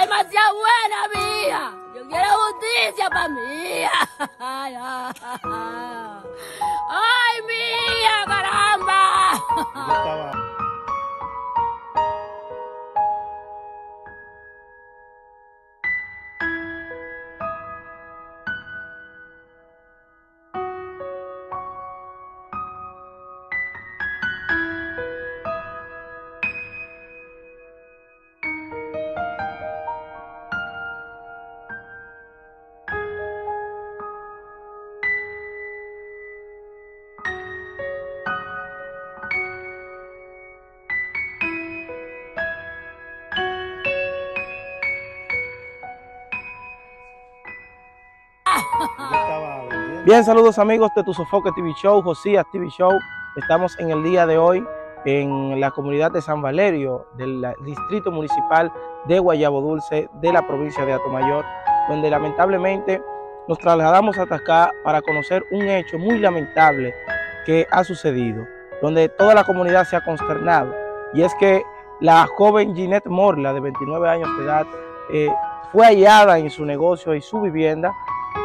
Era demasiado buena, mía. Yo quiero justicia para mí. Ay, mía, caramba. Bien, saludos amigos de Tu Sofoque TV Show, Josías TV Show. Estamos en el día de hoy en la comunidad de San Valerio, del distrito municipal de Guayabo Dulce, de la provincia de Atomayor, donde lamentablemente nos trasladamos hasta acá para conocer un hecho muy lamentable que ha sucedido, donde toda la comunidad se ha consternado. Y es que la joven Ginette Morla, de 29 años de edad, eh, fue hallada en su negocio y su vivienda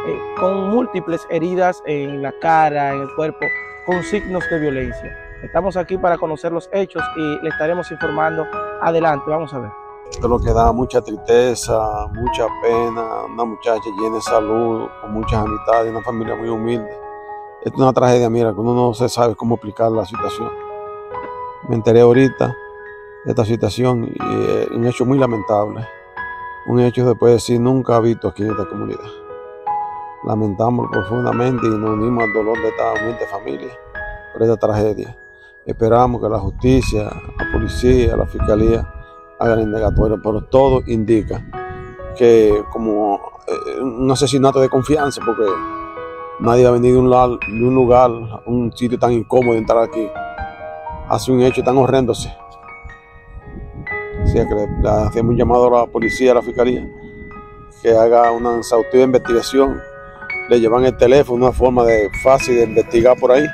eh, con múltiples heridas en la cara, en el cuerpo, con signos de violencia. Estamos aquí para conocer los hechos y le estaremos informando adelante. Vamos a ver. Esto lo que da mucha tristeza, mucha pena, una muchacha llena de salud, con muchas amistades, una familia muy humilde. Esto es una tragedia, mira, que uno no se sabe cómo explicar la situación. Me enteré ahorita de esta situación y es un hecho muy lamentable. Un hecho que puede decir nunca visto aquí en esta comunidad. Lamentamos profundamente y nos unimos al dolor de esta humilde familia por esta tragedia. Esperamos que la justicia, la policía, la fiscalía hagan indagatorio, pero todo indica que como eh, un asesinato de confianza, porque nadie ha venido de un lugar, un sitio tan incómodo de entrar aquí, hace un hecho tan horrendo. Así. que le, hacemos un llamado a la policía, a la fiscalía, que haga una exhaustiva investigación le llevan el teléfono, una forma de fácil de investigar por ahí.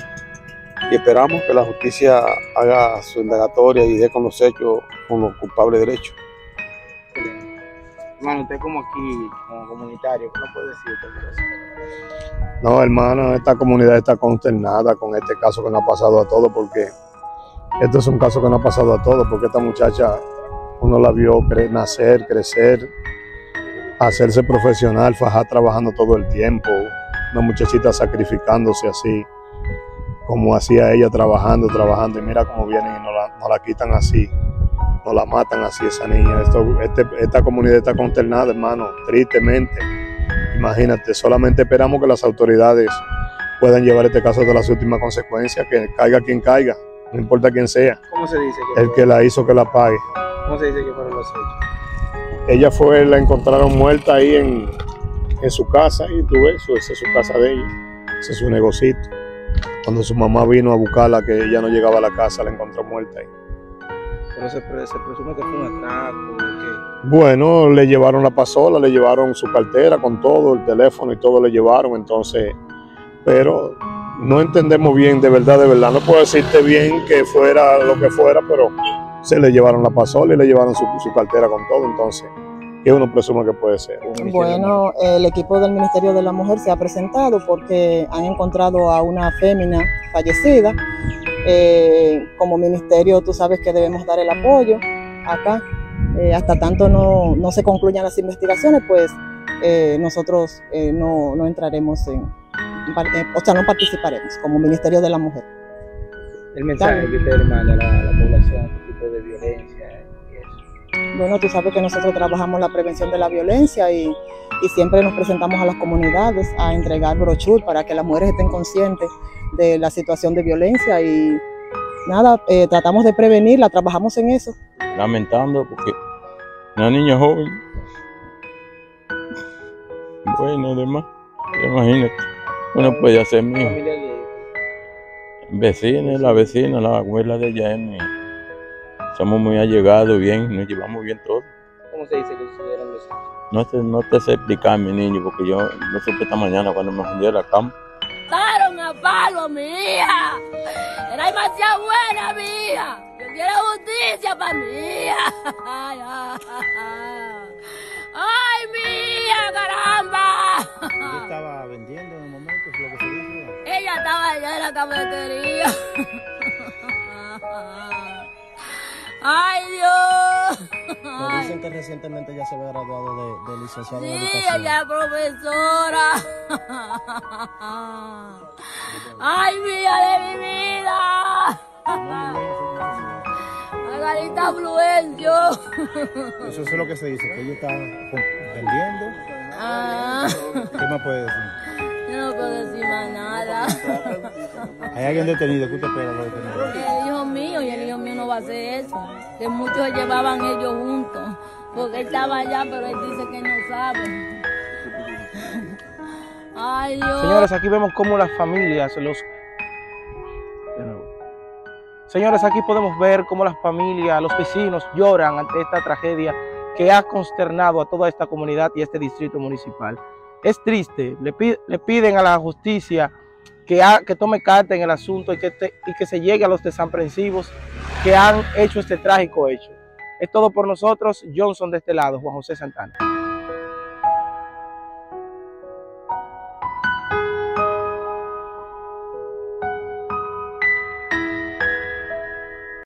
Y esperamos que la justicia haga su indagatoria y dé con los hechos, con los culpables de derechos. Hermano, usted como aquí, como comunitario, ¿qué nos puede decir? No, hermano, esta comunidad está consternada con este caso que nos ha pasado a todos, porque esto es un caso que nos ha pasado a todos, porque esta muchacha uno la vio nacer, crecer, hacerse profesional, fajar trabajando todo el tiempo, una muchachita sacrificándose así, como hacía ella trabajando, trabajando, y mira cómo vienen y nos la, la quitan así, nos la matan así esa niña. Esto, este, esta comunidad está consternada, hermano, tristemente. Imagínate, solamente esperamos que las autoridades puedan llevar este caso de las últimas consecuencias, que caiga quien caiga, no importa quién sea. ¿Cómo se dice? el que la hizo que la pague. ¿Cómo se dice que fueron los hechos? Ella fue, la encontraron muerta ahí en, su casa y tú ves, esa es su casa de ella, ese es su negocito. Cuando su mamá vino a buscarla, que ella no llegaba a la casa, la encontró muerta ahí. Pero se, presume que fue un atraco. Bueno, le llevaron la pasola, le llevaron su cartera con todo, el teléfono y todo le llevaron, entonces, pero no entendemos bien, de verdad, de verdad. No puedo decirte bien que fuera lo que fuera, pero se le llevaron la pasola y le llevaron su, cartera con todo, entonces, ¿qué uno presume que puede ser? Bueno, el equipo del Ministerio de la Mujer se ha presentado porque han encontrado a una fémina fallecida. Eh, como ministerio, tú sabes que debemos dar el apoyo acá. Eh, hasta tanto no, no, se concluyan las investigaciones, pues eh, nosotros no, no, entraremos en, o sea, no participaremos como Ministerio de la Mujer. El mensaje que usted le manda a la, a la población violencia Bueno, tú sabes que nosotros trabajamos la prevención de la violencia y, siempre nos presentamos a las comunidades a entregar brochure para que las mujeres estén conscientes de la situación de violencia y nada, eh, tratamos de prevenirla, trabajamos en eso. Lamentando porque una niña joven, bueno, además, imagínate, uno puede hacer mío. Vecina, la vecina, la abuela de ella es somos muy allegados, bien, nos llevamos bien todos. ¿Cómo se dice que sucedieron los? No te, no te sé explicar, mi niño, porque yo no supe esta mañana cuando me fundí a la cama. ¡Mataron a palo, mi hija! Era demasiado buena, mi hija. Yo quiero justicia para mi hija. ¡Ay, mía, caramba! Ella estaba vendiendo en el momento, es lo que se dice. Ella estaba allá en la cafetería. ¡Ay, Dios! Me dicen que recientemente ya se había graduado de, de licenciado en Sí, educación. ella es profesora. ¡Ay, mía de mi vida! Margarita Fluencio. Eso es lo que se dice, que ella está vendiendo. Ah, ¿Qué más puede decir? yo no puedo decir más nada. ¿Hay alguien detenido? ¿Qué usted espera a hacer eso. Que muchos llevaban ellos juntos. Porque él estaba allá, pero él dice que no sabe. Ay, Dios. Señores, aquí vemos cómo las familias, los... Señores, aquí podemos ver cómo las familias, los vecinos lloran ante esta tragedia que ha consternado a toda esta comunidad y este distrito municipal. Es triste, le, le piden a la justicia que, tome carta en el asunto y que se llegue a los desaprensivos que han hecho este trágico hecho. Es todo por nosotros, Johnson de este lado, Juan José Santana.